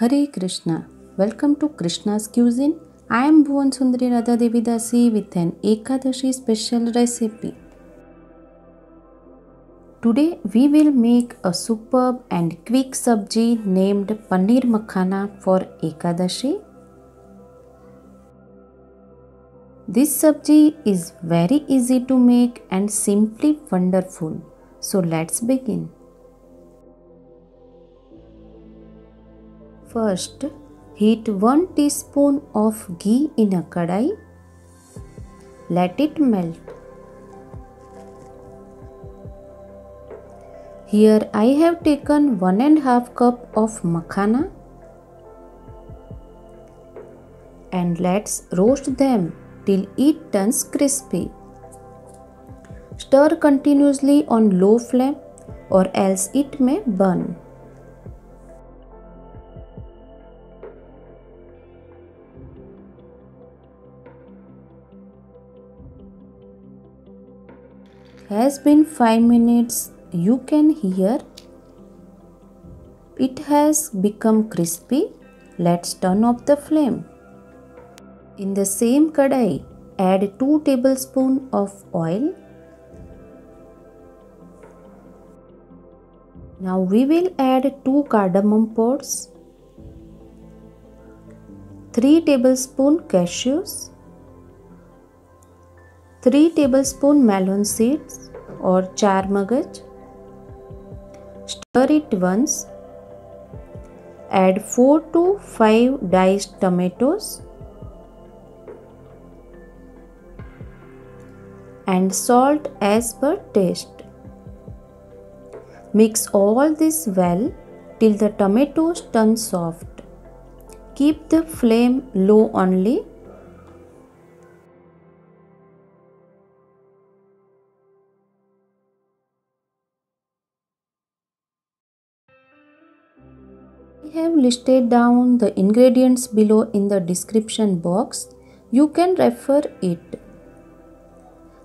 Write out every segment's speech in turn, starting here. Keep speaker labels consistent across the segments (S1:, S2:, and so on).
S1: Hare Krishna. Welcome to Krishna's Cuisine. I am Bhuvan Sundari Radha Devi Dasi with an Ekadashi special recipe. Today we will make a superb and quick sabji named Paneer Makhana for Ekadashi. This sabji is very easy to make and simply wonderful. So let's begin. First, heat 1 teaspoon of ghee in a kadai. Let it melt. Here I have taken 1 and half cup of makhana and let's roast them till it turns crispy. Stir continuously on low flame or else it may burn. Has been 5 minutes. You can hear. It has become crispy. Let's turn off the flame. In the same kadai add 2 tablespoon of oil. Now we will add 2 cardamom pods. 3 tablespoon cashews 3 tablespoon melon seeds or char magaj Stir it once. Add 4 to 5 diced tomatoes and salt as per taste. Mix all this well till the tomatoes turn soft. Keep the flame low only listed down the ingredients below in the description box. You can refer it.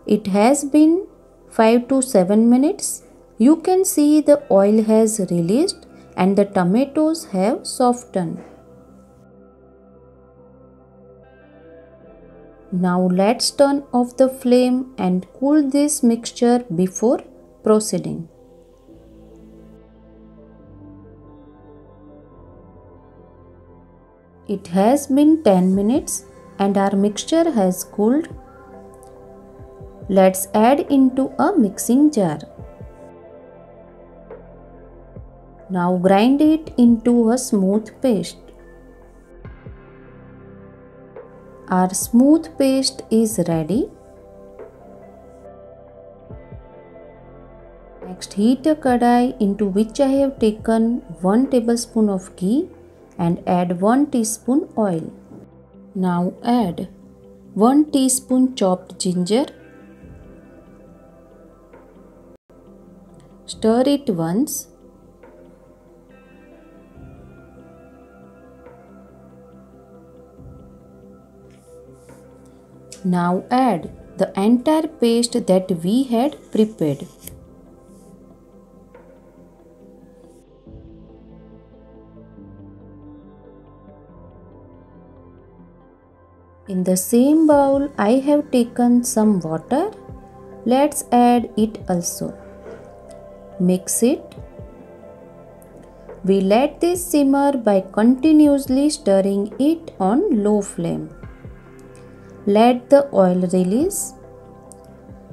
S1: It has been 5 to 7 minutes. You can see the oil has released and the tomatoes have softened. Now let's turn off the flame and cool this mixture before proceeding. It has been 10 minutes and our mixture has cooled. Let's add into a mixing jar. Now grind it into a smooth paste. Our smooth paste is ready. Next heat a kadai into which I have taken 1 tablespoon of ghee and add 1 teaspoon oil. Now add 1 teaspoon chopped ginger. Stir it once. Now add the entire paste that we had prepared. In the same bowl, I have taken some water. Let's add it also. Mix it. We let this simmer by continuously stirring it on low flame. Let the oil release.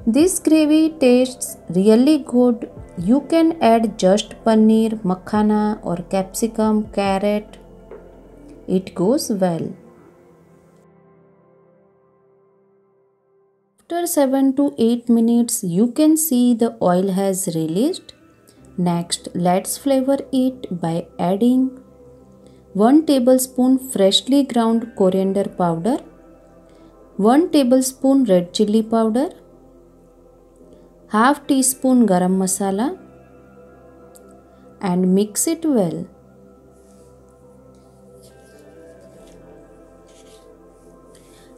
S1: This gravy tastes really good. You can add just paneer, makhana or capsicum, carrot. It goes well. After 7 to 8 minutes, you can see the oil has released. Next, let's flavor it by adding 1 tablespoon freshly ground coriander powder, 1 tablespoon red chili powder, half teaspoon garam masala and mix it well.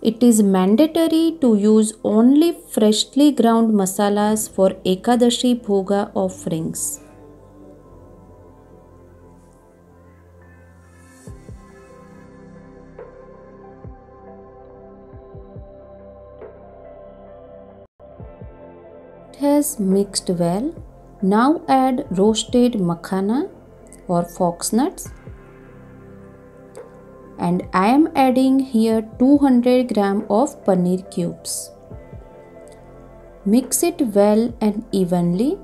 S1: it is mandatory to use only freshly ground masalas for Ekadashi Bhoga offerings. It has mixed well. Now add roasted makhana or fox nuts and I am adding here 200 gram of paneer cubes. Mix it well and evenly.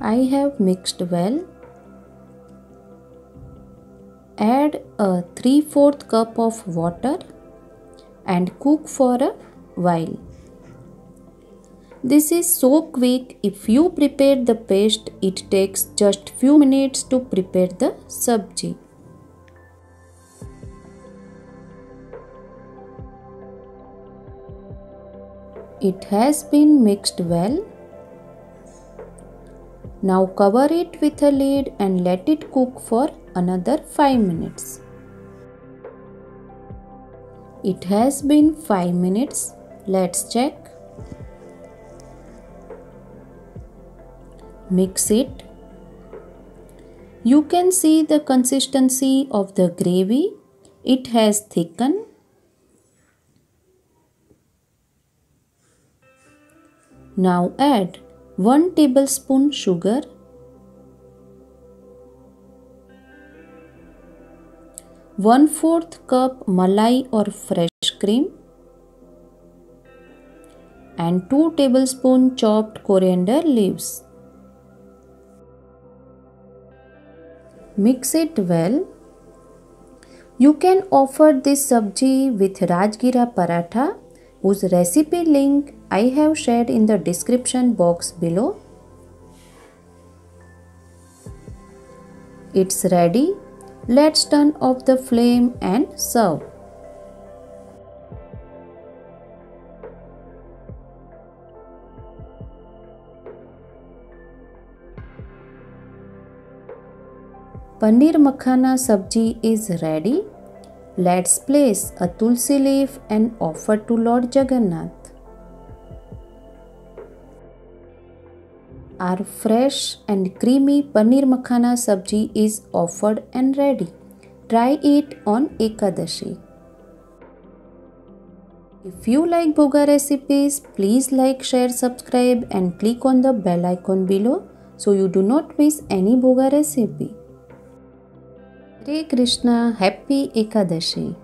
S1: I have mixed well add a 3 4th cup of water and cook for a while. This is so quick if you prepare the paste it takes just few minutes to prepare the sabji. It has been mixed well. Now cover it with a lid and let it cook for another 5 minutes. It has been 5 minutes. Let's check. Mix it. You can see the consistency of the gravy. It has thickened. Now add 1 tablespoon sugar 1 4th cup malai or fresh cream and 2 tablespoon chopped coriander leaves. Mix it well. You can offer this sabji with Rajgira paratha whose recipe link I have shared in the description box below. It's ready Let's turn off the flame and serve. Paneer makhana sabji is ready. Let's place a tulsi leaf and offer to Lord Jagannath. Our fresh and creamy paneer makhana sabji is offered and ready. Try it on Ekadashi. If you like bhoga recipes, please like, share, subscribe and click on the bell icon below so you do not miss any bhoga recipe. Hare Krishna, Happy Ekadashi.